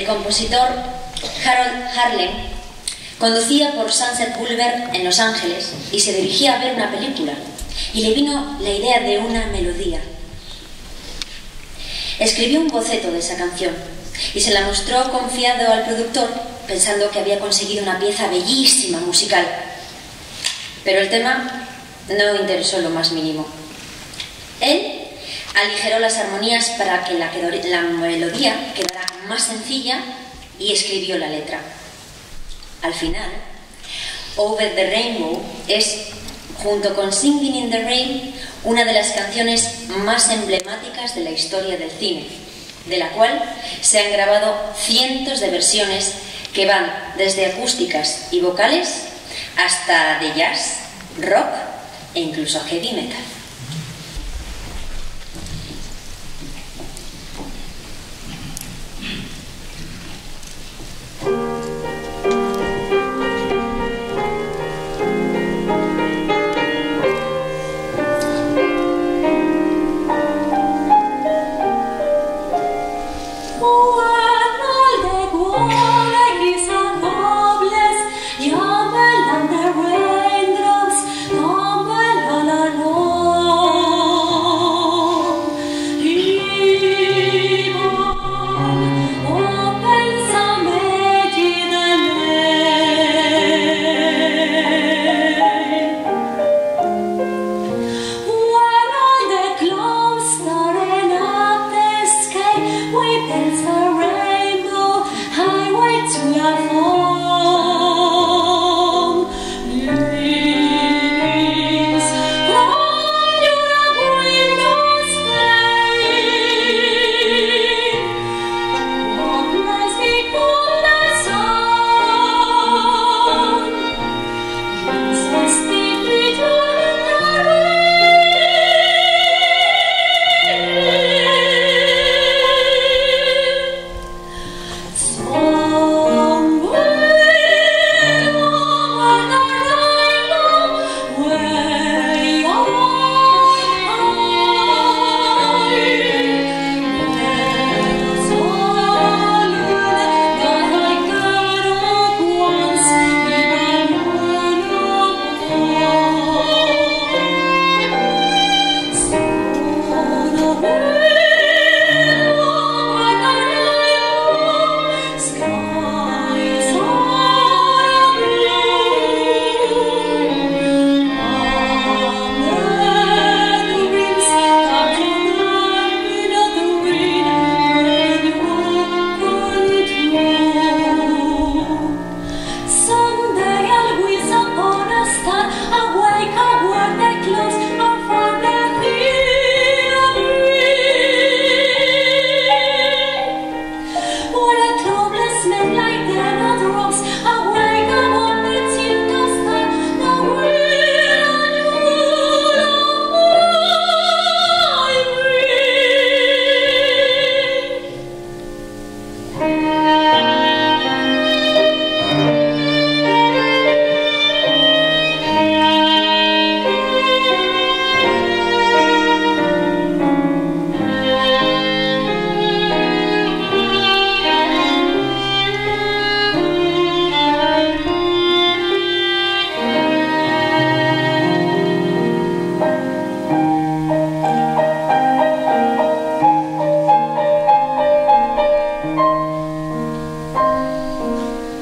el compositor Harold Harlem conducía por Sunset Boulevard en Los Ángeles y se dirigía a ver una película y le vino la idea de una melodía. Escribió un boceto de esa canción y se la mostró confiado al productor pensando que había conseguido una pieza bellísima musical. Pero el tema no interesó lo más mínimo. Él aligeró las armonías para que la, melodía quedara más sencilla y escribió la letra. Al final, Over the Rainbow es, junto con Singing in the Rain, una de las canciones más emblemáticas de la historia del cine, de la cual se han grabado cientos de versiones que van desde acústicas y vocales hasta de jazz, rock e incluso heavy metal.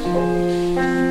Música